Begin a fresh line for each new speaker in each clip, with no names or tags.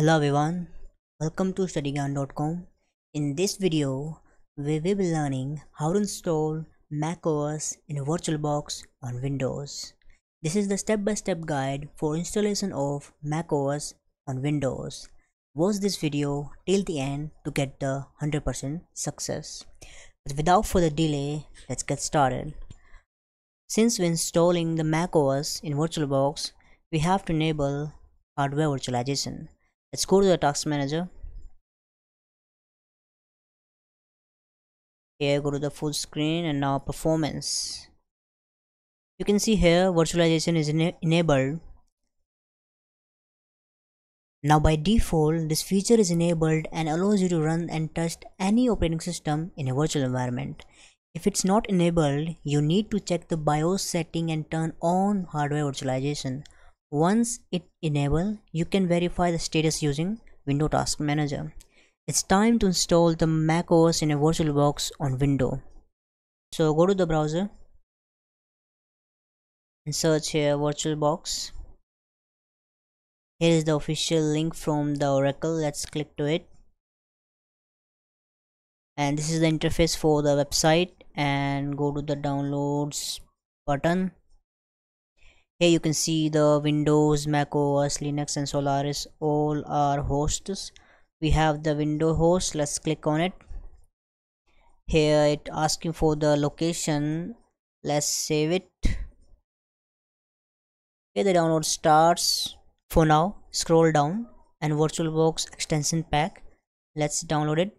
Hello everyone, welcome to studygyaan.com. In this video, we will be learning how to install macOS in VirtualBox on Windows. This is the step-by-step -step guide for installation of macOS on Windows. Watch this video till the end to get the 100% success. But without further delay, let's get started. Since we're installing the macOS in VirtualBox, we have to enable hardware virtualization. Let's go to the task manager. Here go to the full screen and now performance. You can see here virtualization is ena enabled. Now by default this feature is enabled and allows you to run and test any operating system in a virtual environment. If it's not enabled, you need to check the BIOS setting and turn on hardware virtualization. Once it enabled, you can verify the status using Windows Task Manager. It's time to install the macOS in a VirtualBox on Windows. So go to the browser and search here VirtualBox. Here is the official link from the Oracle. Let's click to it. And this is the interface for the website and go to the downloads button here you can see the windows mac os linux and solaris all are hosts. We have the window host. Let's click on it. Here it asking for the location. Let's save it. Here the download starts for now. Scroll down and virtualbox extension pack. Let's download it.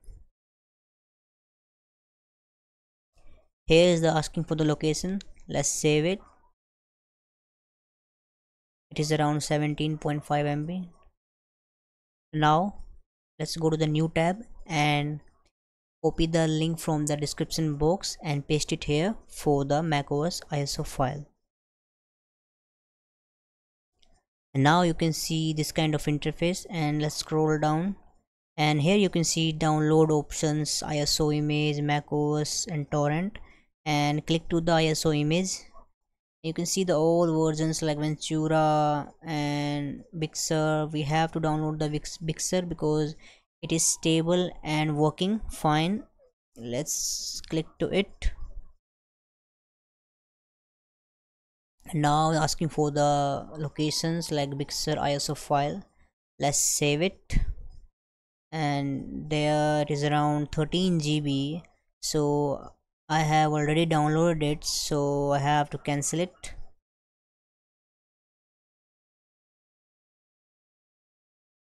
Here is the asking for the location. Let's save it it is around 17.5 MB now let's go to the new tab and copy the link from the description box and paste it here for the macOS ISO file. And now you can see this kind of interface and let's scroll down. And here you can see download options ISO image macOS and torrent. And click to the ISO image you can see the old versions like ventura and big sur we have to download the big sur because it is stable and working fine. Let's click to it. Now asking for the locations like big sur iso file. Let's save it. And there is around 13 gb so I have already downloaded it so I have to cancel it.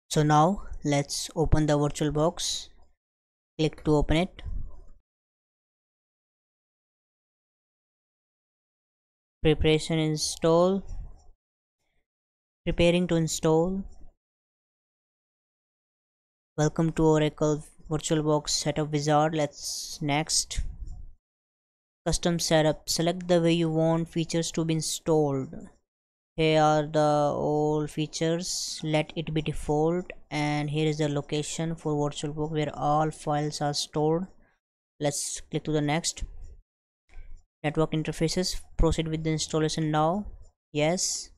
So now let's open the VirtualBox click to open it. Preparation install. Preparing to install. Welcome to oracle virtualbox setup wizard. Let's next custom setup. Select the way you want features to be installed. Here are the all features. Let it be default. And here is the location for virtual virtualbox where all files are stored. Let's click to the next. Network interfaces. Proceed with the installation now. Yes.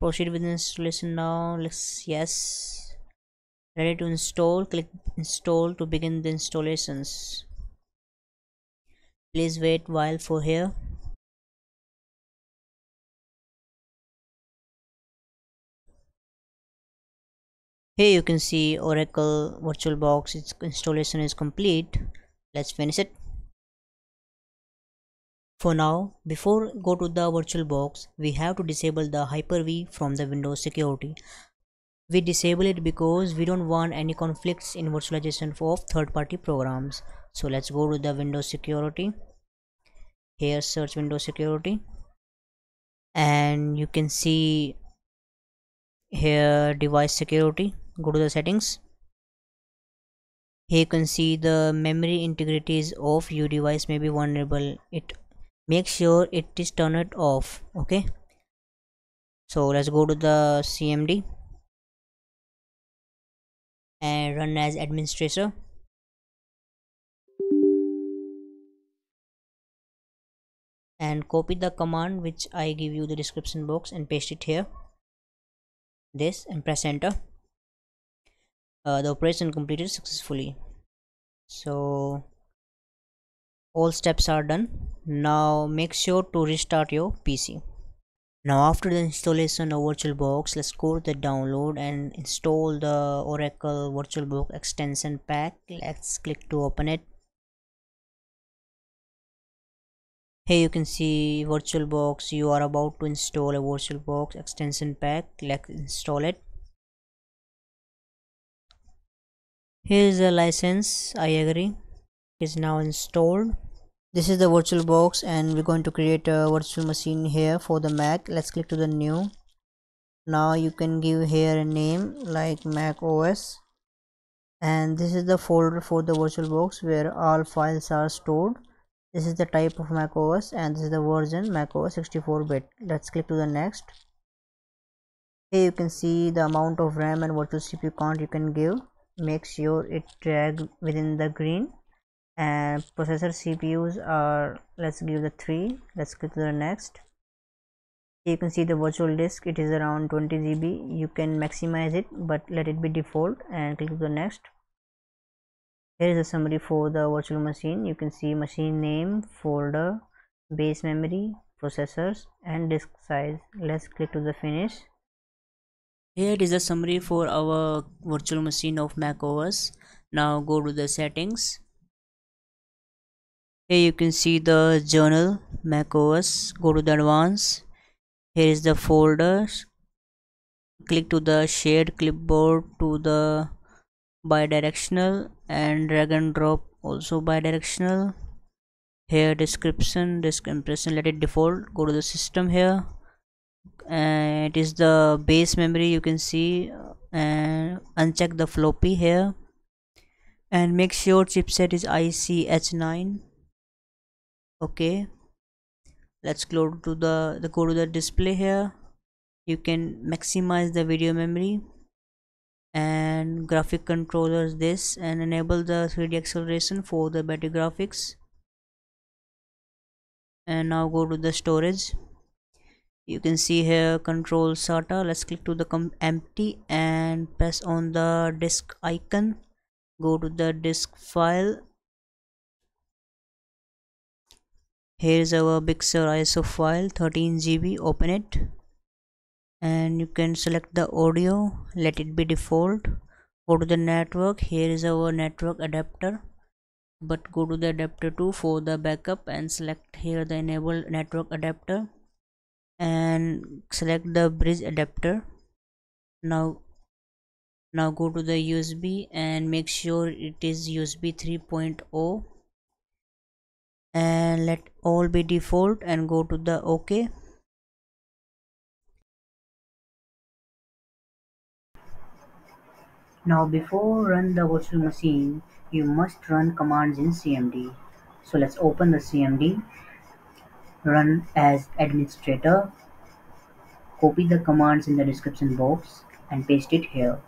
Proceed with the installation now. Let's yes. Ready to install. Click install to begin the installations please wait while for here. Here you can see oracle virtualbox its installation is complete. Let's finish it. For now before go to the virtualbox we have to disable the hyper-v from the windows security. We disable it because we don't want any conflicts in virtualization of third-party programs so let's go to the windows security. Here search windows security. And you can see here device security. Go to the settings. Here you can see the memory integrity is off. Your device may be vulnerable. It make sure it is turned off. Okay. So let's go to the cmd and run as administrator and copy the command which I give you the description box and paste it here. This and press enter. Uh, the operation completed successfully. So all steps are done. Now make sure to restart your pc now after the installation of virtualbox let's go to the download and install the oracle virtualbox extension pack. Let's click to open it here you can see virtualbox you are about to install a virtualbox extension pack. Let's install it. Here is the license. I agree. Is now installed. This is the virtualbox and we're going to create a virtual machine here for the mac. Let's click to the new. Now you can give here a name like mac os and this is the folder for the virtualbox where all files are stored this is the type of mac os and this is the version mac os 64 bit. Let's click to the next. Here you can see the amount of ram and virtual cpu count you can give. Make sure it drag within the green. And processor cpus are let's give the three. Let's click to the next. You can see the virtual disk. It is around 20 gb you can maximize it but let it be default and click to the next here is a summary for the virtual machine. You can see machine name folder base memory processors and disk size. Let's click to the finish. Here is a summary for our virtual machine of mac os now go to the settings. Here you can see the general macOS go to the advanced. Here is the folders. Click to the shared clipboard to the bidirectional and drag and drop also bidirectional. Here description disk impression let it default. Go to the system here. And it is the base memory you can see uh, and uncheck the floppy here. And make sure chipset is ICH9 okay. Let's go to the, the go to the display here. You can maximize the video memory and graphic controllers this and enable the 3d acceleration for the better graphics. And now go to the storage. You can see here control SATA. Let's click to the empty and press on the disk icon. Go to the disk file. Here's our Big Sur ISO file 13 GB open it and you can select the audio let it be default. Go to the network here is our network adapter. But go to the adapter 2 for the backup and select here the enable network adapter. And select the bridge adapter. Now now go to the USB and make sure it is USB 3.0 and let all be default and go to the ok now before run the virtual machine you must run commands in cmd so let's open the cmd run as administrator. Copy the commands in the description box and paste it here.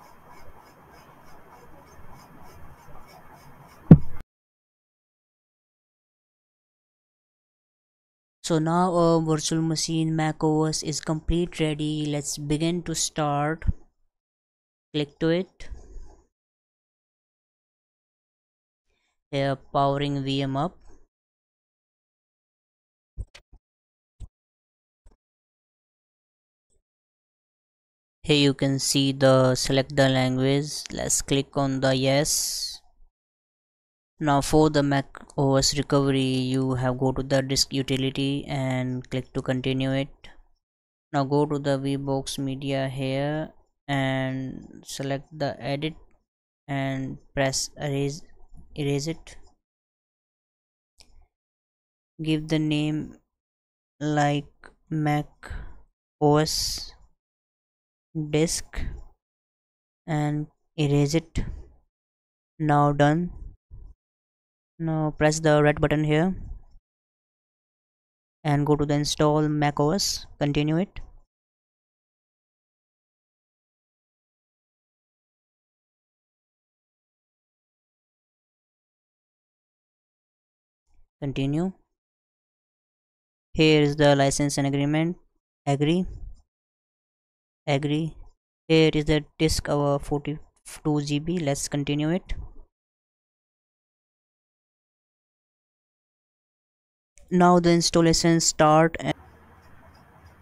So now our virtual machine mac os is complete ready. Let's begin to start. Click to it here powering vm up. Here you can see the select the language. Let's click on the yes. Now for the mac os recovery you have go to the disk utility and click to continue it. Now go to the vbox media here and select the edit and press erase erase it. Give the name like mac os disk and erase it. Now done. Now press the red button here and go to the install mac os continue it continue. Here is the license and agreement. Agree. Agree. Here is the disk our 42 GB let's continue it. Now the installation start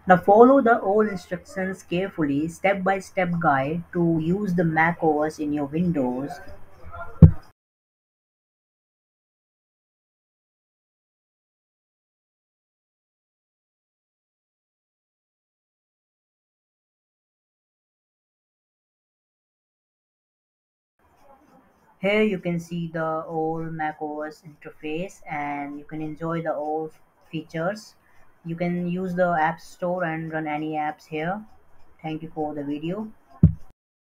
now follow the all instructions carefully step by step guide to use the Mac OS in your Windows here you can see the old mac os interface and you can enjoy the old features. You can use the app store and run any apps here. Thank you for the video